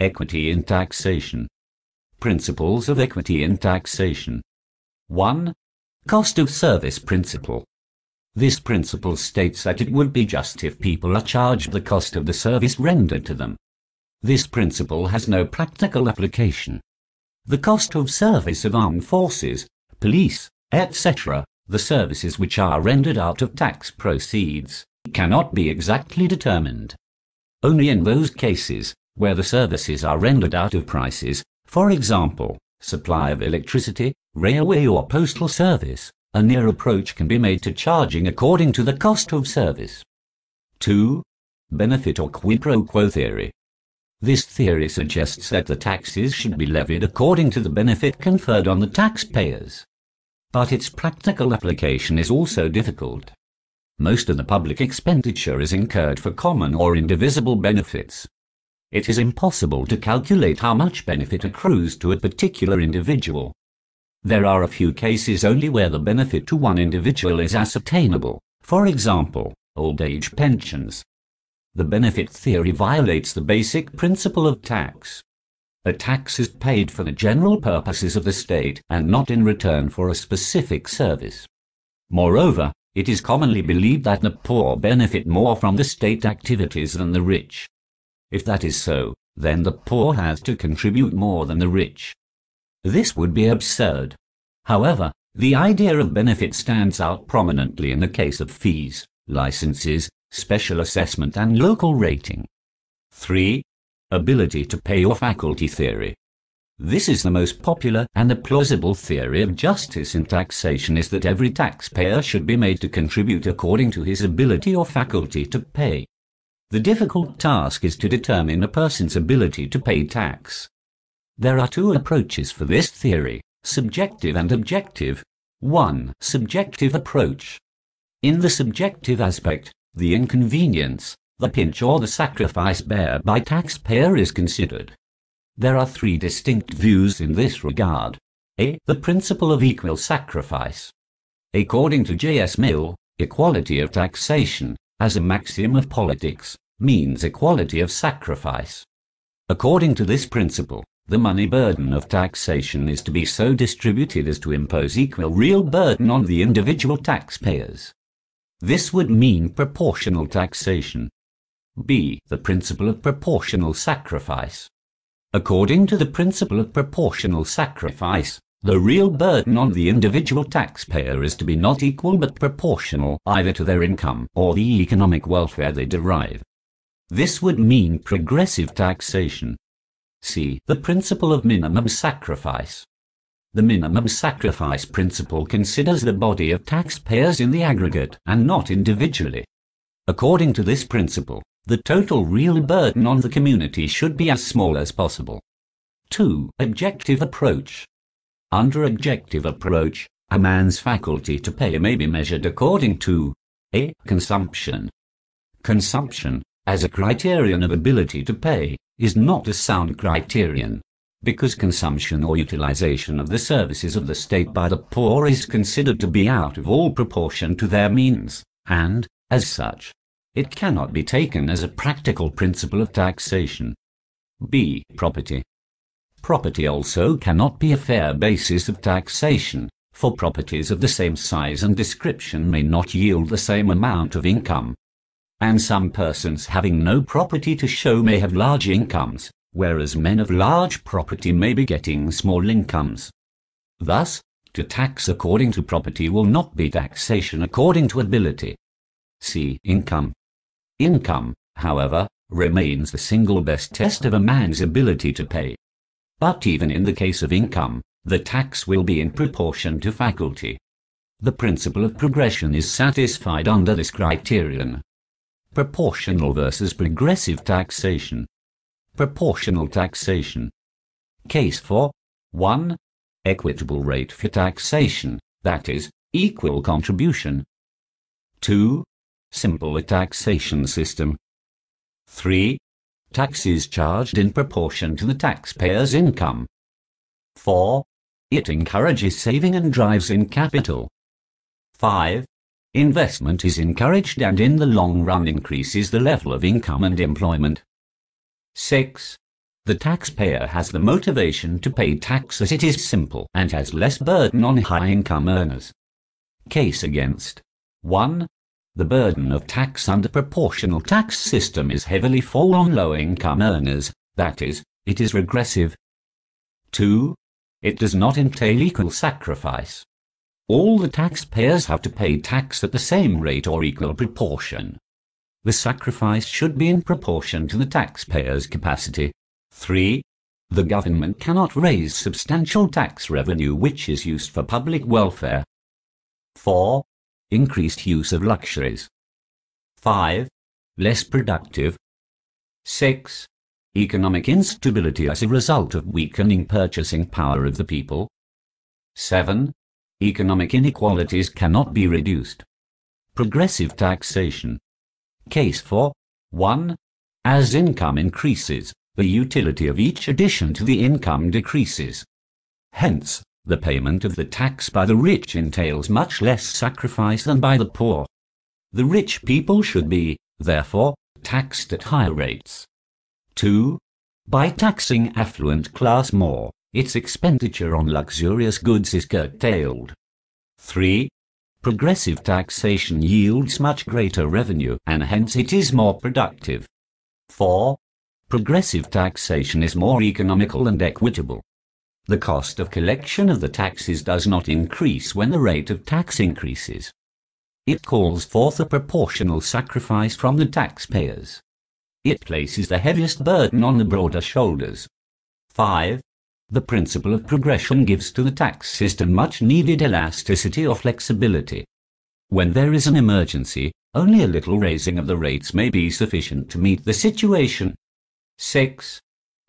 Equity in taxation. Principles of equity in taxation. 1. Cost of service principle. This principle states that it would be just if people are charged the cost of the service rendered to them. This principle has no practical application. The cost of service of armed forces, police, etc., the services which are rendered out of tax proceeds, cannot be exactly determined. Only in those cases where the services are rendered out of prices, for example, supply of electricity, railway or postal service, a near approach can be made to charging according to the cost of service. 2. Benefit or quid pro quo theory. This theory suggests that the taxes should be levied according to the benefit conferred on the taxpayers. But its practical application is also difficult. Most of the public expenditure is incurred for common or indivisible benefits. It is impossible to calculate how much benefit accrues to a particular individual. There are a few cases only where the benefit to one individual is ascertainable, for example, old age pensions. The benefit theory violates the basic principle of tax. A tax is paid for the general purposes of the state and not in return for a specific service. Moreover, it is commonly believed that the poor benefit more from the state activities than the rich. If that is so, then the poor has to contribute more than the rich. This would be absurd. However, the idea of benefit stands out prominently in the case of fees, licenses, special assessment and local rating. 3. Ability to pay or faculty theory. This is the most popular and the plausible theory of justice in taxation is that every taxpayer should be made to contribute according to his ability or faculty to pay. The difficult task is to determine a person's ability to pay tax. There are two approaches for this theory, subjective and objective. 1. Subjective approach. In the subjective aspect, the inconvenience, the pinch or the sacrifice bear by taxpayer is considered. There are three distinct views in this regard. A. The principle of equal sacrifice. According to J.S. Mill, equality of taxation, as a maxim of politics, means equality of sacrifice. According to this principle, the money burden of taxation is to be so distributed as to impose equal real burden on the individual taxpayers. This would mean proportional taxation. B. The principle of proportional sacrifice. According to the principle of proportional sacrifice, the real burden on the individual taxpayer is to be not equal but proportional either to their income or the economic welfare they derive. This would mean progressive taxation. See The principle of minimum sacrifice. The minimum sacrifice principle considers the body of taxpayers in the aggregate and not individually. According to this principle, the total real burden on the community should be as small as possible. 2. Objective approach. Under objective approach, a man's faculty to pay may be measured according to a. Consumption. Consumption, as a criterion of ability to pay, is not a sound criterion, because consumption or utilization of the services of the state by the poor is considered to be out of all proportion to their means, and, as such, it cannot be taken as a practical principle of taxation. b. Property. Property also cannot be a fair basis of taxation, for properties of the same size and description may not yield the same amount of income and some persons having no property to show may have large incomes, whereas men of large property may be getting small incomes. Thus, to tax according to property will not be taxation according to ability. See income. Income, however, remains the single best test of a man's ability to pay. But even in the case of income, the tax will be in proportion to faculty. The principle of progression is satisfied under this criterion proportional versus progressive taxation. Proportional taxation. Case for 1. Equitable rate for taxation, that is, equal contribution. 2. Simple taxation system. 3. Taxes charged in proportion to the taxpayer's income. 4. It encourages saving and drives in capital. 5. Investment is encouraged and in the long run increases the level of income and employment. 6. The taxpayer has the motivation to pay tax as it is simple and has less burden on high-income earners. Case against 1. The burden of tax under proportional tax system is heavily fall on low-income earners, that is, it is regressive. 2. It does not entail equal sacrifice. All the taxpayers have to pay tax at the same rate or equal proportion. The sacrifice should be in proportion to the taxpayer's capacity. 3. The government cannot raise substantial tax revenue which is used for public welfare. 4. Increased use of luxuries. 5. Less productive. 6. Economic instability as a result of weakening purchasing power of the people. 7. Economic inequalities cannot be reduced. Progressive taxation. Case for 1. As income increases, the utility of each addition to the income decreases. Hence, the payment of the tax by the rich entails much less sacrifice than by the poor. The rich people should be, therefore, taxed at higher rates. 2. By taxing affluent class more, its expenditure on luxurious goods is curtailed. 3. Progressive taxation yields much greater revenue and hence it is more productive. 4. Progressive taxation is more economical and equitable. The cost of collection of the taxes does not increase when the rate of tax increases. It calls forth a proportional sacrifice from the taxpayers. It places the heaviest burden on the broader shoulders. 5. The principle of progression gives to the tax system much needed elasticity or flexibility. When there is an emergency, only a little raising of the rates may be sufficient to meet the situation. 6.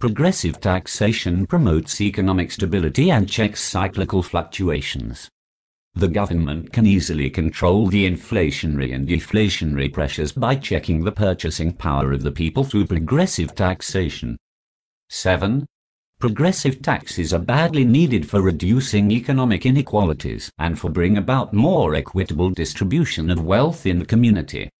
Progressive taxation promotes economic stability and checks cyclical fluctuations. The government can easily control the inflationary and deflationary pressures by checking the purchasing power of the people through progressive taxation. 7. Progressive taxes are badly needed for reducing economic inequalities and for bring about more equitable distribution of wealth in the community.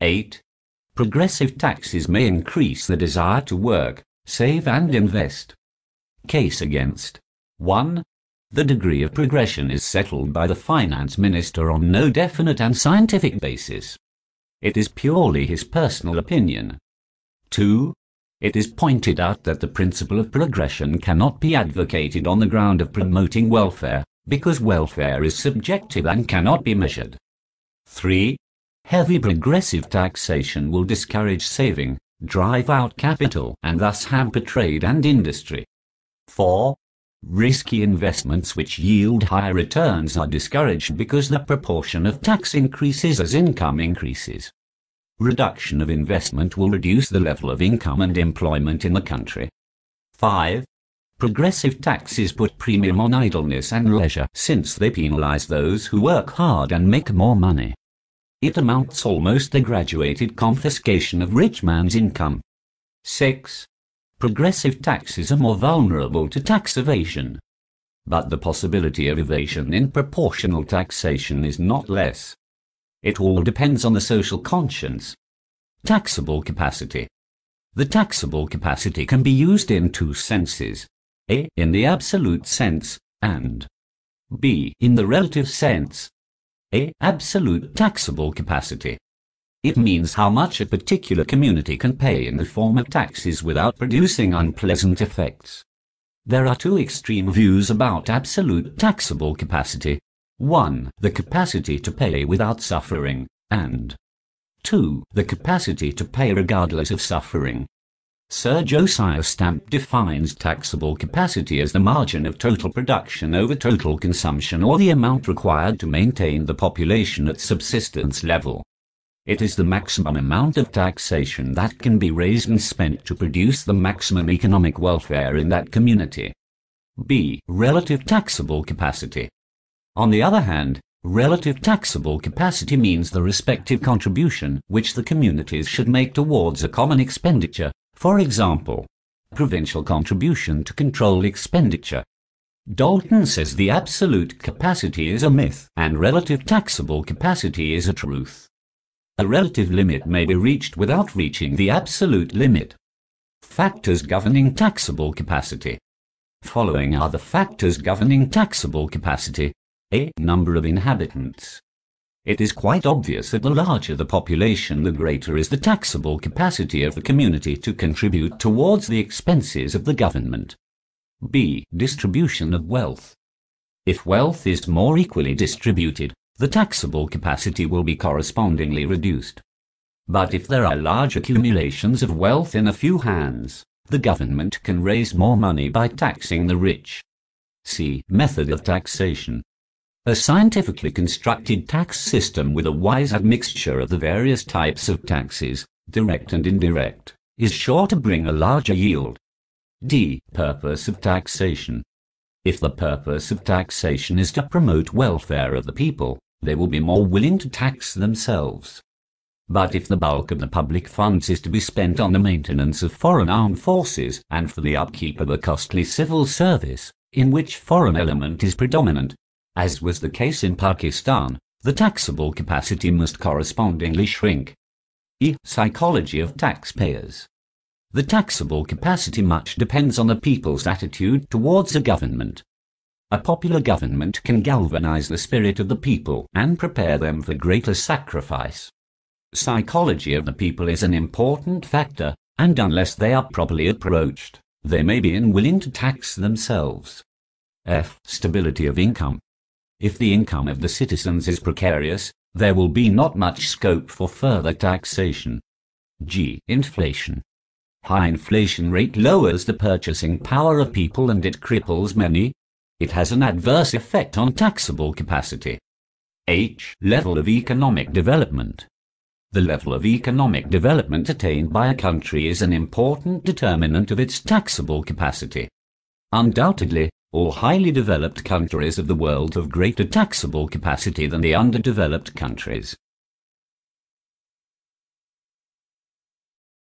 8. Progressive taxes may increase the desire to work, save and invest. Case against 1. The degree of progression is settled by the finance minister on no definite and scientific basis. It is purely his personal opinion. 2. It is pointed out that the principle of progression cannot be advocated on the ground of promoting welfare, because welfare is subjective and cannot be measured. 3. Heavy progressive taxation will discourage saving, drive out capital, and thus hamper trade and industry. 4. Risky investments which yield higher returns are discouraged because the proportion of tax increases as income increases. Reduction of investment will reduce the level of income and employment in the country. 5. Progressive taxes put premium on idleness and leisure since they penalize those who work hard and make more money. It amounts almost a graduated confiscation of rich man's income. 6. Progressive taxes are more vulnerable to tax evasion. But the possibility of evasion in proportional taxation is not less. It all depends on the social conscience. Taxable capacity. The taxable capacity can be used in two senses. A. In the absolute sense, and B. In the relative sense. A. Absolute taxable capacity. It means how much a particular community can pay in the form of taxes without producing unpleasant effects. There are two extreme views about absolute taxable capacity. 1. The capacity to pay without suffering, and 2. The capacity to pay regardless of suffering. Sir Josiah Stamp defines taxable capacity as the margin of total production over total consumption or the amount required to maintain the population at subsistence level. It is the maximum amount of taxation that can be raised and spent to produce the maximum economic welfare in that community. B. Relative taxable capacity. On the other hand, relative taxable capacity means the respective contribution which the communities should make towards a common expenditure for example, provincial contribution to control expenditure. Dalton says the absolute capacity is a myth and relative taxable capacity is a truth. A relative limit may be reached without reaching the absolute limit. Factors governing taxable capacity. Following are the factors governing taxable capacity. A. Number of inhabitants. It is quite obvious that the larger the population, the greater is the taxable capacity of the community to contribute towards the expenses of the government. B. Distribution of wealth. If wealth is more equally distributed, the taxable capacity will be correspondingly reduced. But if there are large accumulations of wealth in a few hands, the government can raise more money by taxing the rich. See Method of taxation. A scientifically constructed tax system with a wise admixture of the various types of taxes, direct and indirect, is sure to bring a larger yield. D. Purpose of taxation. If the purpose of taxation is to promote welfare of the people, they will be more willing to tax themselves. But if the bulk of the public funds is to be spent on the maintenance of foreign armed forces and for the upkeep of a costly civil service, in which foreign element is predominant, as was the case in Pakistan, the taxable capacity must correspondingly shrink. E. Psychology of taxpayers. The taxable capacity much depends on the people's attitude towards a government. A popular government can galvanize the spirit of the people and prepare them for greater sacrifice. Psychology of the people is an important factor, and unless they are properly approached, they may be unwilling to tax themselves. F. Stability of income. If the income of the citizens is precarious, there will be not much scope for further taxation. G. Inflation. High inflation rate lowers the purchasing power of people and it cripples many. It has an adverse effect on taxable capacity. H. Level of economic development. The level of economic development attained by a country is an important determinant of its taxable capacity. Undoubtedly, all highly developed countries of the world have greater taxable capacity than the underdeveloped countries.